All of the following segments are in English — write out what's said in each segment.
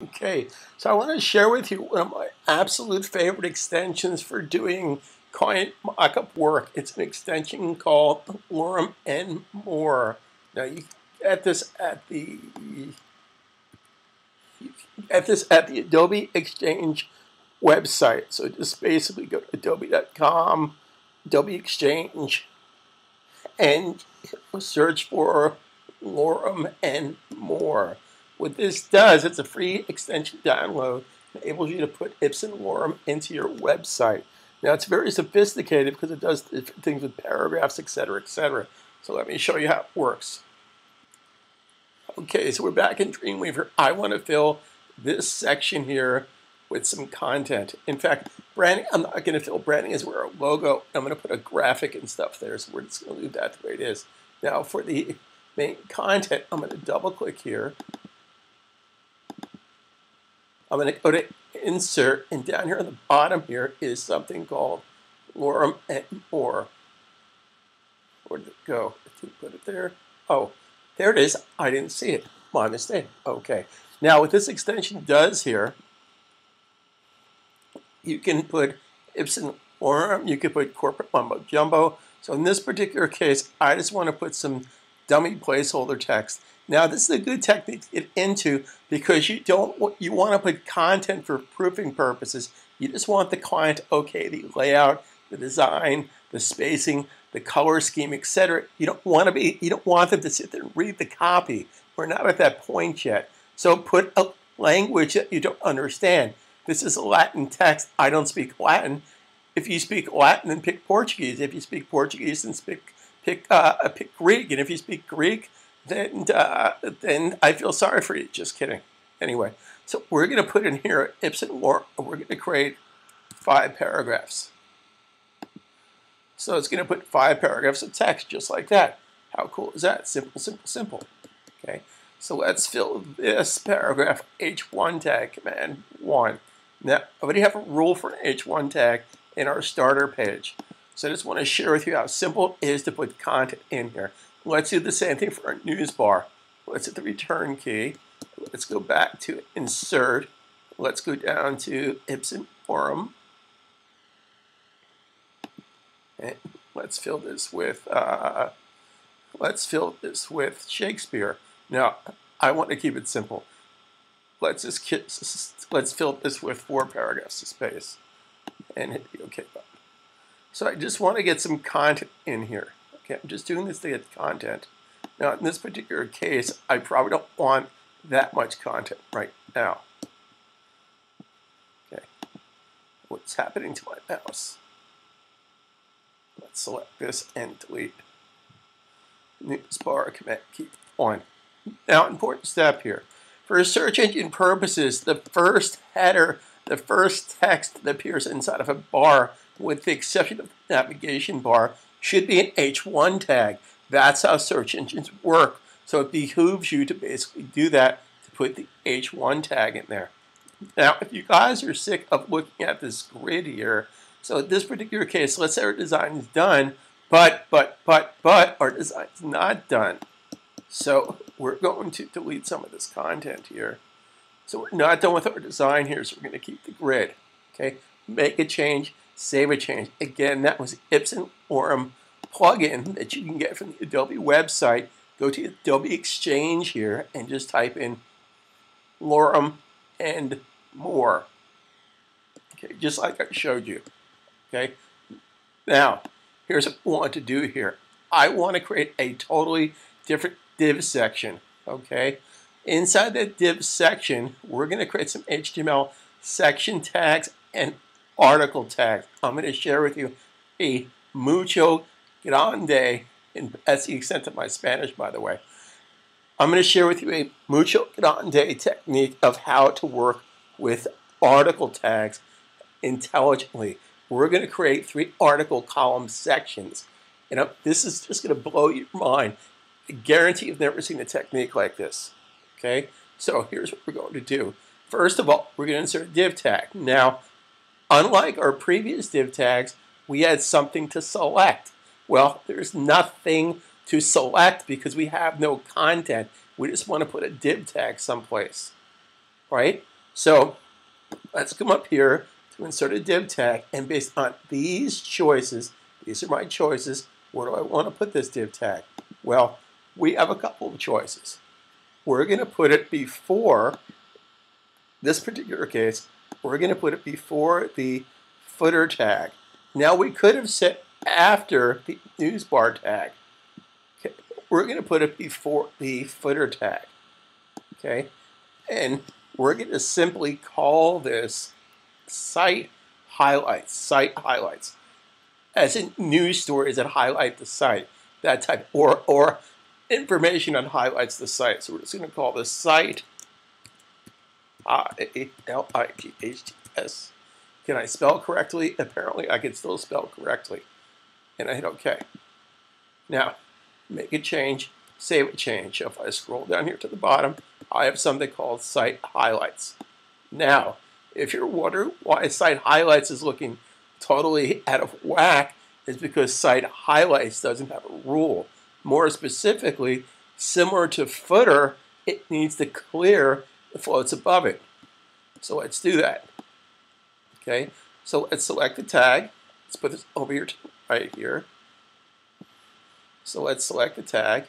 Okay, so I want to share with you one of my absolute favorite extensions for doing client mockup work. It's an extension called Lorem and More. Now you get this at the at this at the Adobe Exchange website. So just basically go to adobe.com, Adobe Exchange, and search for Lorem and More. What this does, it's a free extension download, enables you to put Ipsum Lorem into your website. Now it's very sophisticated because it does things with paragraphs, etc., etc. So let me show you how it works. Okay, so we're back in Dreamweaver. I want to fill this section here with some content. In fact, branding, I'm not going to fill branding as we're a logo. I'm going to put a graphic and stuff there, so we're just going to leave that the way it is. Now for the main content, I'm going to double click here. I'm going to go to insert, and down here on the bottom here is something called Lorem and More. Where did it go? I didn't put it there. Oh, there it is. I didn't see it. My mistake. Okay. Now, what this extension does here, you can put Ipsum Lorem, you can put corporate mumbo jumbo. So in this particular case, I just want to put some dummy placeholder text. Now, this is a good technique to get into because you don't you want to put content for proofing purposes. You just want the client okay the layout, the design, the spacing, the color scheme, etc. You don't want to be you don't want them to sit there and read the copy. We're not at that point yet. So put a language that you don't understand. This is a Latin text. I don't speak Latin. If you speak Latin, then pick Portuguese. If you speak Portuguese, then pick pick uh, pick Greek. And if you speak Greek, then uh, I feel sorry for you. Just kidding. Anyway, so we're going to put in here Ipsum War. We're going to create five paragraphs. So it's going to put five paragraphs of text just like that. How cool is that? Simple, simple, simple. Okay. So let's fill this paragraph H1 tag command 1. Now, I already have a rule for an H1 tag in our starter page. So I just want to share with you how simple it is to put content in here. Let's do the same thing for our news bar. Let's hit the return key. Let's go back to insert. Let's go down to Ipsum Forum. And let's fill this with uh, let's fill this with Shakespeare. Now, I want to keep it simple. Let's just let's fill this with four paragraphs of space and hit the OK button. So I just want to get some content in here. Okay, I'm just doing this to get content. Now, in this particular case, I probably don't want that much content right now. Okay, what's happening to my mouse? Let's select this and delete. News bar command keep on. Now, important step here. For search engine purposes, the first header, the first text that appears inside of a bar, with the exception of the navigation bar, should be an H1 tag. That's how search engines work. So it behooves you to basically do that to put the H1 tag in there. Now, if you guys are sick of looking at this grid here, so in this particular case, let's say our design is done, but, but, but, but, our design is not done. So we're going to delete some of this content here. So we're not done with our design here, so we're going to keep the grid. Okay, make a change, save a change. Again, that was Ipsum Lorem plugin that you can get from the Adobe website. Go to Adobe Exchange here and just type in Lorem and more. Okay, just like I showed you. Okay, now here's what I want to do here. I want to create a totally different div section. Okay, inside that div section, we're going to create some HTML section tags and article tag. I'm going to share with you a mucho grande, and that's the extent of my Spanish, by the way. I'm going to share with you a mucho grande technique of how to work with article tags intelligently. We're going to create three article column sections. And this is just going to blow your mind. I guarantee you've never seen a technique like this. Okay, so here's what we're going to do. First of all, we're going to insert a div tag. Now, unlike our previous div tags, we had something to select. Well, there's nothing to select because we have no content. We just want to put a div tag someplace, right? So let's come up here to insert a div tag, and based on these choices, these are my choices, where do I want to put this div tag? Well, we have a couple of choices. We're going to put it before, this particular case, we're going to put it before the footer tag. Now we could have set after the news bar tag. Okay. We're going to put it before the footer tag. Okay, and we're going to simply call this site highlights, site highlights, as in news stories that highlight the site, that type, or, or information that highlights the site. So we're just going to call this site I-L-I-G-H-T-S. Can I spell correctly? Apparently I can still spell correctly. And I hit OK. Now, make a change, save a change. If I scroll down here to the bottom, I have something called Site Highlights. Now, if you're wondering why Site Highlights is looking totally out of whack, is because Site Highlights doesn't have a rule. More specifically, similar to footer, it needs to clear floats above it. So let's do that. Okay, so let's select the tag. Let's put this over here right here. So let's select the tag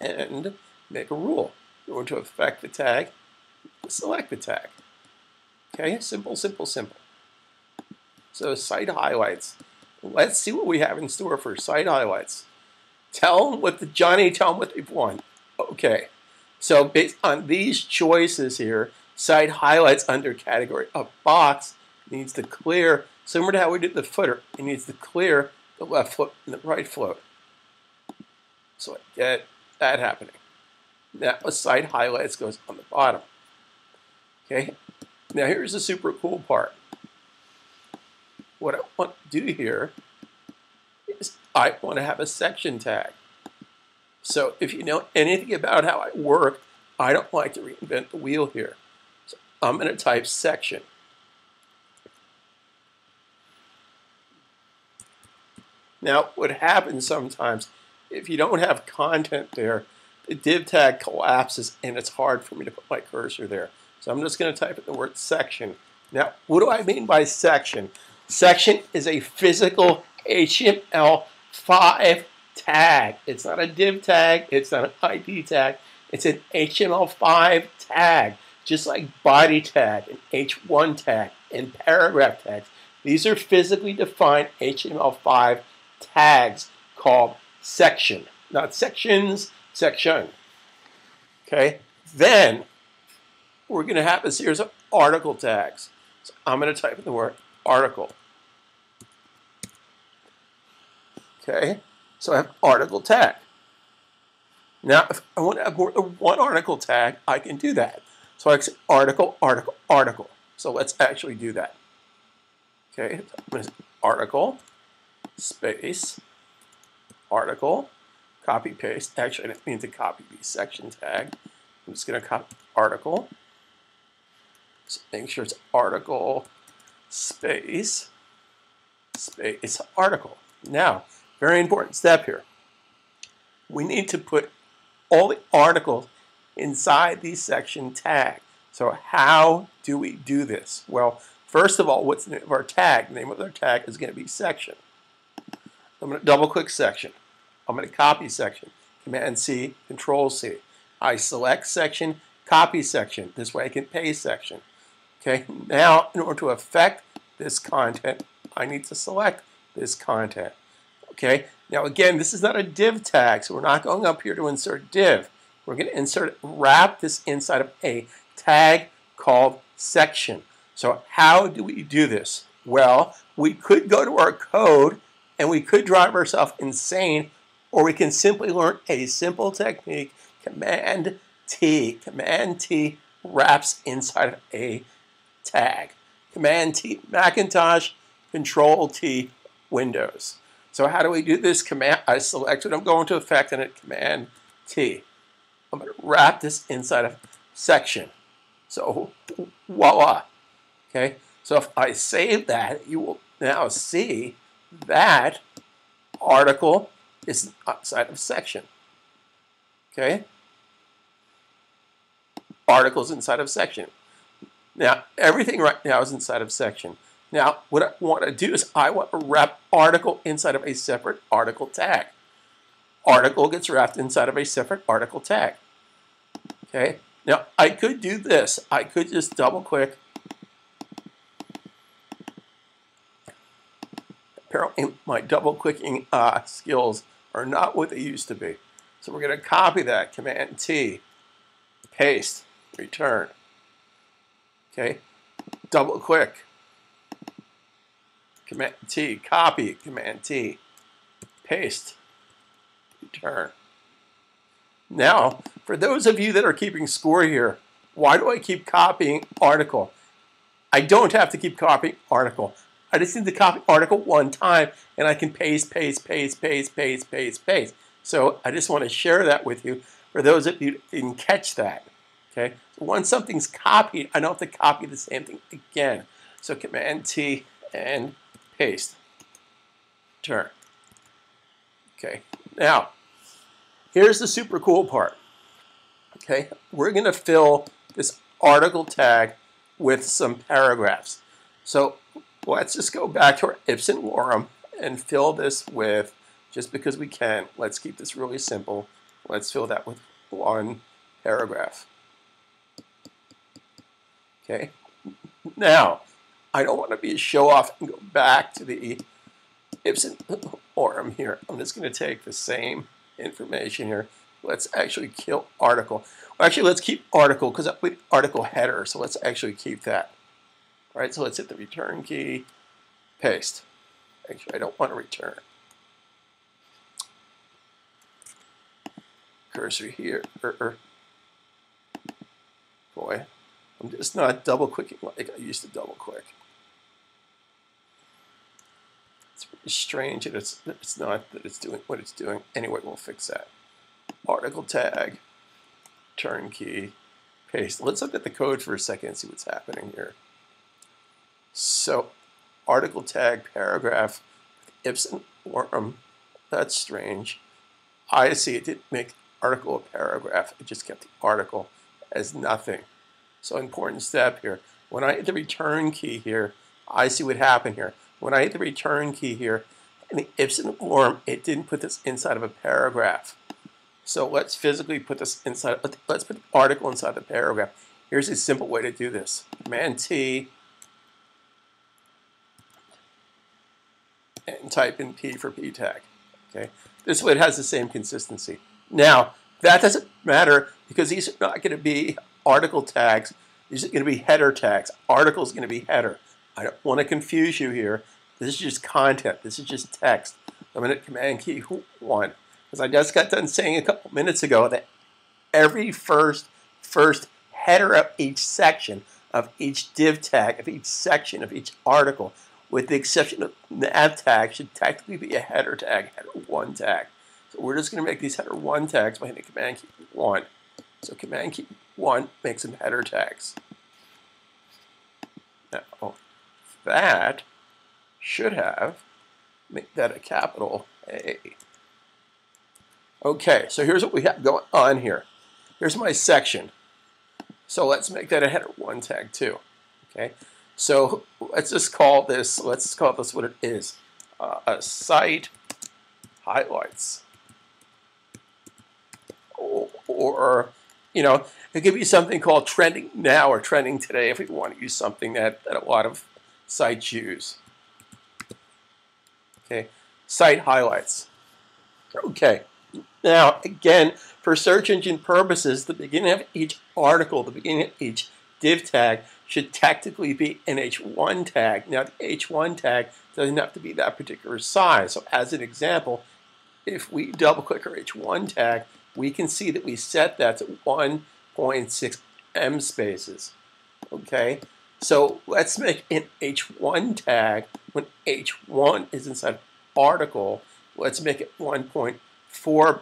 and make a rule. In order to affect the tag, select the tag. Okay, simple, simple, simple. So site highlights. Let's see what we have in store for site highlights. Tell them what the Johnny, tell them what they've won. Okay, so based on these choices here, site highlights under category A box needs to clear, similar to how we did the footer, it needs to clear the left float and the right float. So I get that happening. Now a site highlights goes on the bottom. Okay, now here's the super cool part. What I want to do here is I want to have a section tag. So if you know anything about how I work, I don't like to reinvent the wheel here. So I'm going to type section. Now, what happens sometimes, if you don't have content there, the div tag collapses and it's hard for me to put my cursor there. So I'm just going to type in the word section. Now, what do I mean by section? Section is a physical HTML5 tag. It's not a div tag. It's not an ID tag. It's an HTML5 tag, just like body tag and H1 tag and paragraph tags. These are physically defined HTML5 tags called section. Not sections, section. Okay, then we're going to have a series of article tags. So I'm going to type in the word article. Okay, so I have article tag. Now, if I want to have more than one article tag, I can do that. So I can say article, article, article. So let's actually do that. Okay, article, space, article, copy paste. Actually, I didn't mean to copy the section tag. I'm just going to copy article. So make sure it's article space space article. Now, very important step here. We need to put all the articles inside the section tag. So how do we do this? Well, first of all, what's the name of our tag? The name of our tag is going to be section. I'm going to double click section. I'm going to copy section. Command C, Control C. I select section, copy section. This way I can paste section. Okay, now in order to affect this content, I need to select this content. Okay, now again, this is not a div tag, so we're not going up here to insert div. We're going to insert, wrap this inside of a tag called section. So how do we do this? Well, we could go to our code and we could drive ourselves insane, or we can simply learn a simple technique, Command T. Command T wraps inside of a tag. Command T Macintosh, Control T Windows. So how do we do this? Command I select what I'm going to affect and hit Command T. I'm going to wrap this inside of section. So voila. Okay. So if I save that, you will now see that article is outside of section. Okay? Articles inside of section. Now, everything right now is inside of section. Now, what I want to do is I want to wrap article inside of a separate article tag. Article gets wrapped inside of a separate article tag. Okay, now I could do this. I could just double click. Apparently my double clicking uh, skills are not what they used to be. So we're going to copy that, Command T, paste, return. Okay, double click, Command T, copy, Command T, paste, return. Now, for those of you that are keeping score here, why do I keep copying article? I don't have to keep copying article. I just need to copy article one time and I can paste, paste, paste, paste, paste, paste, paste. So I just want to share that with you for those of you that didn't catch that. Okay. So once something's copied, I don't have to copy the same thing again. So Command T and paste. Turn. Okay. Now, here's the super cool part. Okay, we're going to fill this article tag with some paragraphs. So let's just go back to our Ipsum Lorem and fill this with, just because we can, let's keep this really simple. Let's fill that with one paragraph. Okay, now, I don't want to be a show off and go back to the Ipsum Lorem here. I'm just going to take the same information here let's actually kill article. Well, actually, let's keep article because we article header. So let's actually keep that. All right, so let's hit the return key, paste. Actually, I don't want to return. Cursor here. Er, er. Boy, I'm just not double clicking like I used to double click. It's strange that it's, it's not that it's doing what it's doing. Anyway, we'll fix that article tag, turnkey, paste. Let's look at the code for a second and see what's happening here. So article tag paragraph Ipsum worm, That's strange. I see it didn't make article a paragraph. It just kept the article as nothing. So important step here. When I hit the return key here, I see what happened here. When I hit the return key here, in the Ipsum Lorem, it didn't put this inside of a paragraph. So let's physically put this inside, let's put the article inside the paragraph. Here's a simple way to do this. Command T and type in P for P tag. Okay, This way it has the same consistency. Now, that doesn't matter because these are not going to be article tags. These are going to be header tags. Article is going to be header. I don't want to confuse you here. This is just content. This is just text. I'm going to Command key 1. Because I just got done saying a couple minutes ago that every first first header of each section of each div tag of each section of each article, with the exception of the nav tag, should technically be a header tag, header one tag. So we're just going to make these header one tags by hitting Command key one. So Command key one makes them header tags. Now oh, that should have make that a capital A. Okay, so here's what we have going on here. Here's my section. So let's make that a header one tag too. Okay, so let's just call this, let's just call this what it is. Uh, a site highlights. Or, or, you know, it could be something called trending now or trending today if we want to use something that, that a lot of sites use. Okay, site highlights. Okay. Now, again, for search engine purposes, the beginning of each article, the beginning of each div tag should technically be an H1 tag. Now, the H1 tag doesn't have to be that particular size. So as an example, if we double click our H1 tag, we can see that we set that to 1.6 M spaces. Okay, so let's make an H1 tag when H1 is inside article. Let's make it 1.4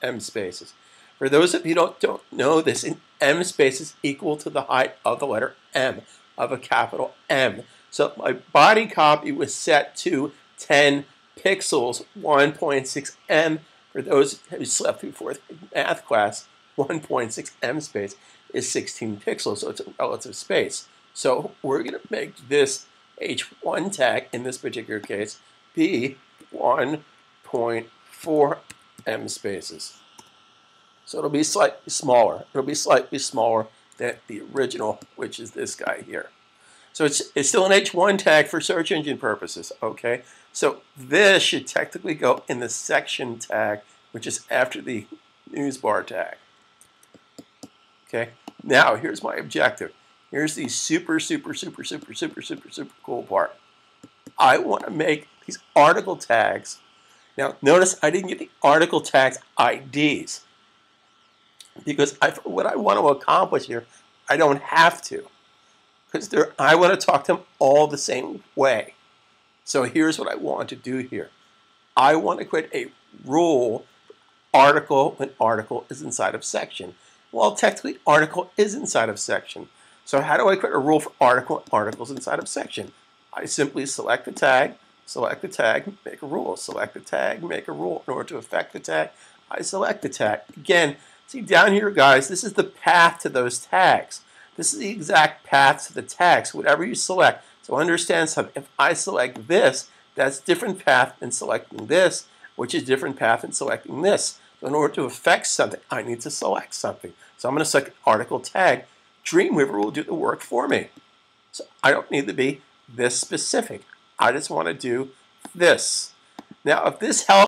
m spaces. For those of you don't, don't know this, m spaces equal to the height of the letter M, of a capital M. So my body copy was set to 10 pixels, 1.6 m. For those who slept through fourth math class, 1.6 m space is 16 pixels, so it's a relative space. So we're going to make this H1 tag, in this particular case, be 1.4 M spaces. So it'll be slightly smaller. It'll be slightly smaller than the original, which is this guy here. So it's, it's still an H1 tag for search engine purposes, okay? So this should technically go in the section tag, which is after the news bar tag. Okay, now here's my objective. Here's the super, super, super, super, super, super, super cool part. I want to make these article tags. Now, notice I didn't get the article tags IDs because I, what I want to accomplish here, I don't have to because I want to talk to them all the same way. So here's what I want to do here. I want to create a rule article when article is inside of section. Well, technically, article is inside of section. So how do I create a rule for article articles inside of section? I simply select the tag, select the tag, make a rule. Select the tag, make a rule. In order to affect the tag, I select the tag. Again, see down here, guys, this is the path to those tags. This is the exact path to the tags, whatever you select. So understand something. If I select this, that's different path than selecting this, which is different path than selecting this. So in order to affect something, I need to select something. So I'm going to select article tag. Dreamweaver will do the work for me. So I don't need to be this specific. I just want to do this. Now, if this helps,